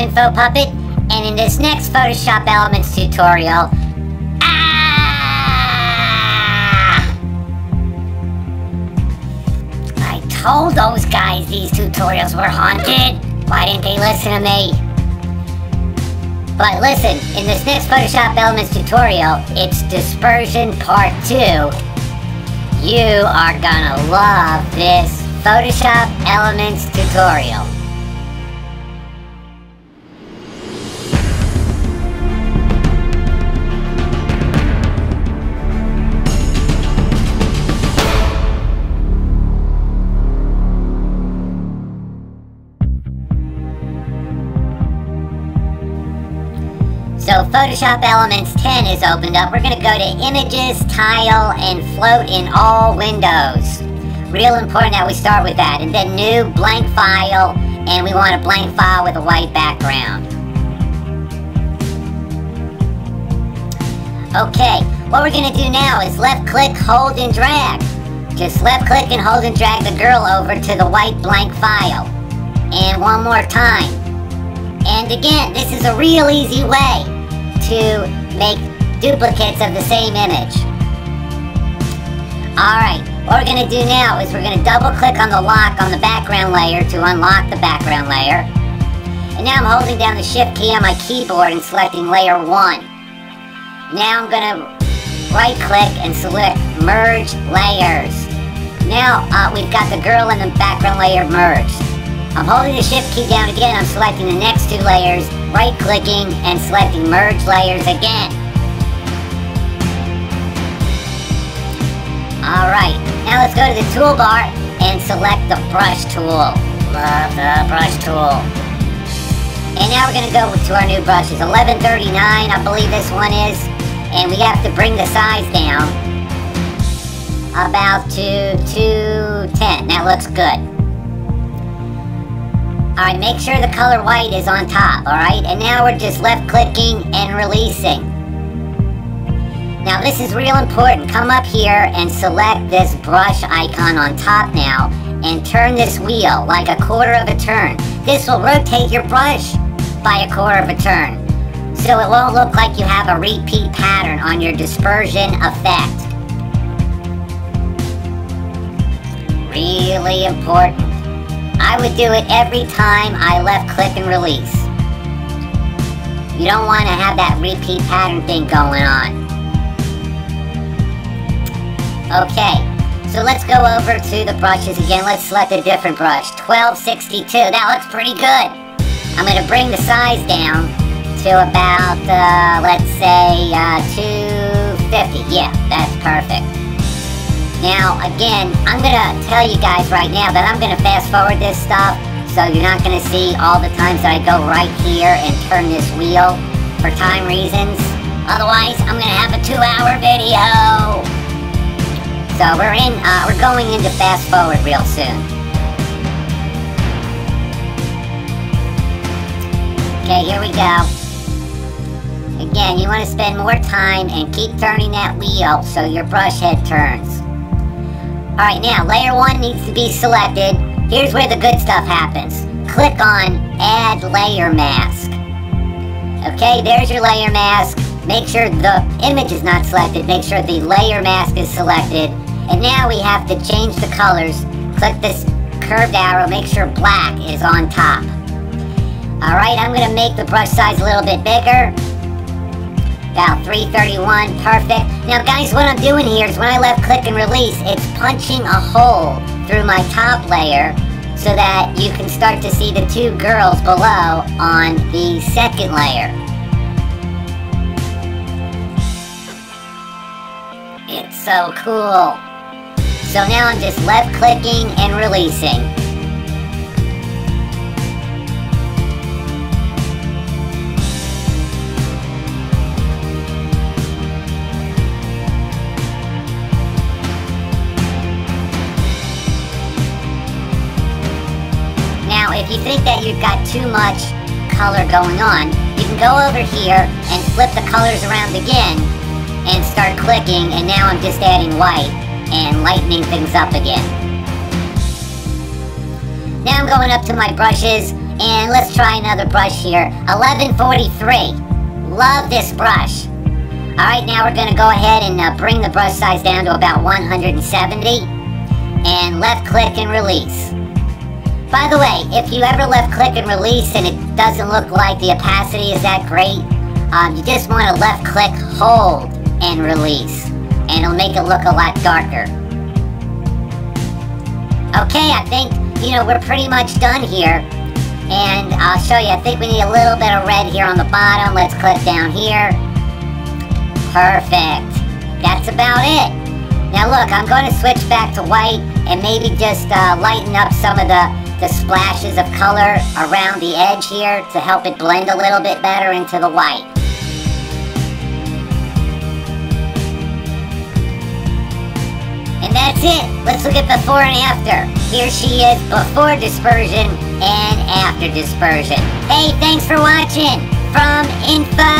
InfoPuppet, and in this next Photoshop Elements tutorial, ah! I told those guys these tutorials were haunted. Why didn't they listen to me? But listen, in this next Photoshop Elements tutorial, it's Dispersion Part 2. You are gonna love this Photoshop Elements tutorial. So Photoshop Elements 10 is opened up. We're going to go to Images, Tile, and Float in all windows. Real important that we start with that. And then New, Blank File, and we want a blank file with a white background. Okay, what we're going to do now is left click, hold, and drag. Just left click and hold and drag the girl over to the white blank file. And one more time. And again, this is a real easy way to make duplicates of the same image. Alright, what we're going to do now is we're going to double click on the lock on the background layer to unlock the background layer. And now I'm holding down the shift key on my keyboard and selecting layer 1. Now I'm going to right click and select merge layers. Now uh, we've got the girl in the background layer merged. I'm holding the shift key down again, I'm selecting the next two layers, right clicking and selecting merge layers again. Alright, now let's go to the toolbar and select the brush tool. Love the brush tool. And now we're going to go to our new brushes. 1139, I believe this one is. And we have to bring the size down about to 210. That looks good. Alright, make sure the color white is on top, alright? And now we're just left clicking and releasing. Now this is real important. Come up here and select this brush icon on top now and turn this wheel like a quarter of a turn. This will rotate your brush by a quarter of a turn. So it won't look like you have a repeat pattern on your dispersion effect. Really important. I would do it every time I left click and release. You don't want to have that repeat pattern thing going on. Okay, so let's go over to the brushes again. Let's select a different brush. 1262, that looks pretty good. I'm going to bring the size down to about, uh, let's say, uh, 250. Yeah, that's perfect. Now, again, I'm going to tell you guys right now that I'm going to fast forward this stuff so you're not going to see all the times that I go right here and turn this wheel for time reasons. Otherwise, I'm going to have a two-hour video. So we're in, uh, we're going into fast forward real soon. Okay, here we go. Again, you want to spend more time and keep turning that wheel so your brush head turns. Alright, now, layer 1 needs to be selected. Here's where the good stuff happens. Click on Add Layer Mask. Okay, there's your layer mask. Make sure the image is not selected. Make sure the layer mask is selected. And now we have to change the colors. Click this curved arrow. Make sure black is on top. Alright, I'm going to make the brush size a little bit bigger. About 331, perfect. Now guys, what I'm doing here is when I left click and release, it's punching a hole through my top layer so that you can start to see the two girls below on the second layer. It's so cool. So now I'm just left clicking and releasing. If you think that you've got too much color going on, you can go over here and flip the colors around again and start clicking and now I'm just adding white and lightening things up again. Now I'm going up to my brushes And let's try another brush here. 1143. Love this brush. Alright, now we're going to go ahead and uh, bring the brush size down to about 170. And left click and release. By the way, if you ever left click and release and it doesn't look like the opacity is that great, um, you just want to left click, hold, and release. And it'll make it look a lot darker. Okay, I think, you know, we're pretty much done here. And I'll show you, I think we need a little bit of red here on the bottom. Let's click down here. Perfect. That's about it. Now look, I'm going to switch back to white and maybe just uh, lighten up some of the, the splashes of color around the edge here to help it blend a little bit better into the white. And that's it. Let's look at before and after. Here she is before dispersion and after dispersion. Hey, thanks for watching from Info